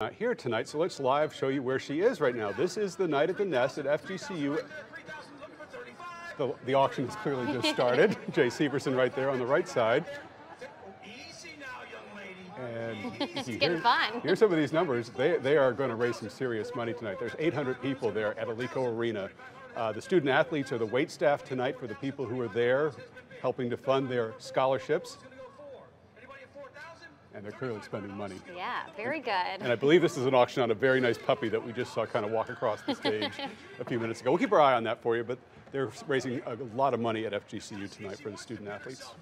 Not here tonight, so let's live show you where she is right now. This is the night at the Nest at FGCU. The, the auction has clearly just started. Jay Severson right there on the right side. And it's getting here- fun. Here's some of these numbers. They, they are going to raise some serious money tonight. There's 800 people there at Alico Arena. Uh, the student athletes are the wait staff tonight for the people who are there helping to fund their scholarships. And they're clearly spending money. Yeah, very good. And I believe this is an auction on a very nice puppy that we just saw kind of walk across the stage a few minutes ago. We'll keep our eye on that for you, but they're raising a lot of money at FGCU tonight for the student athletes.